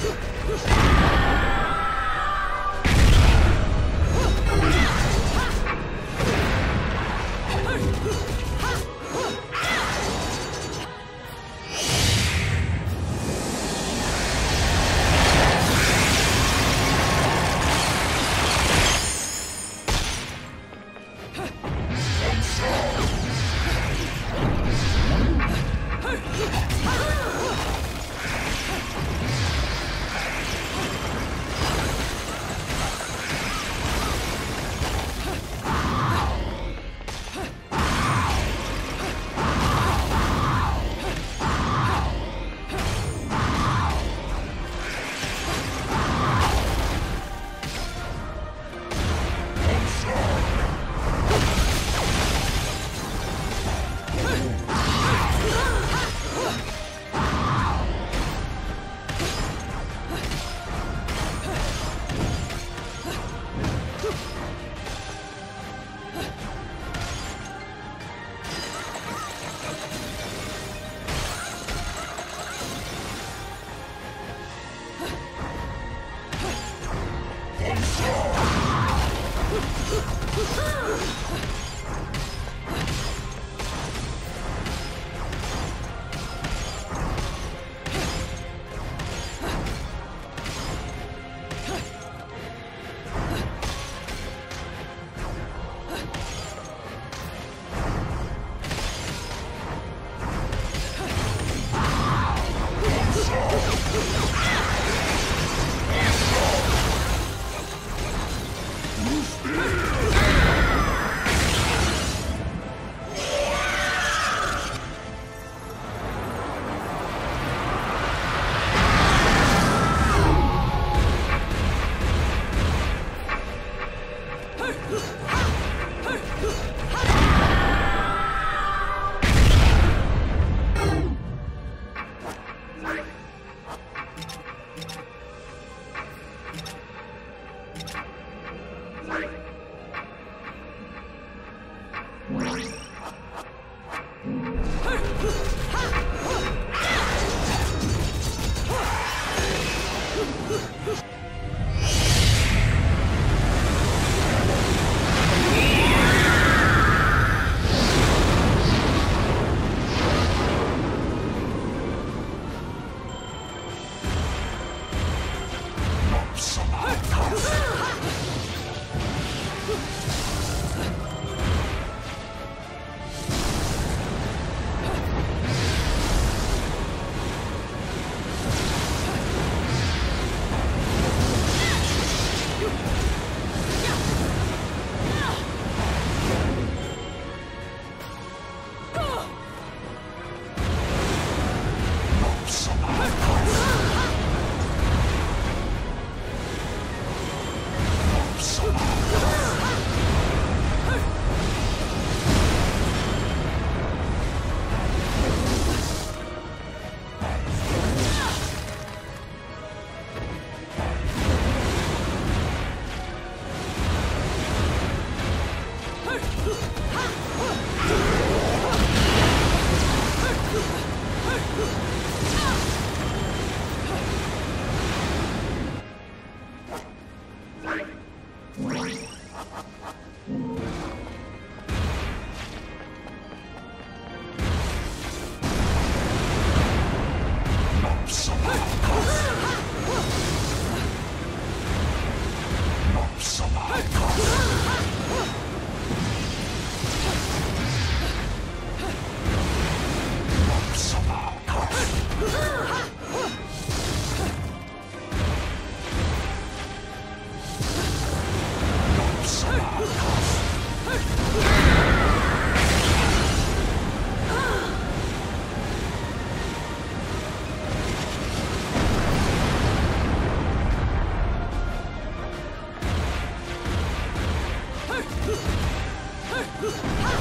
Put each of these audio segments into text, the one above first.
Let's go. Ha!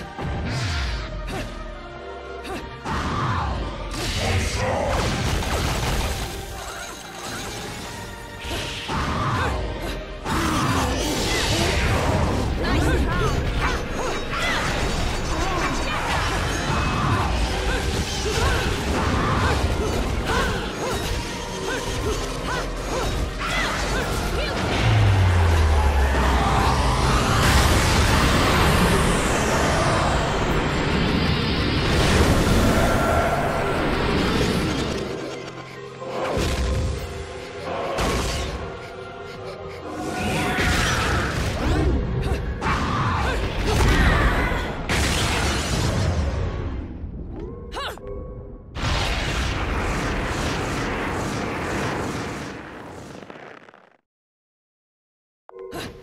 Música Huh.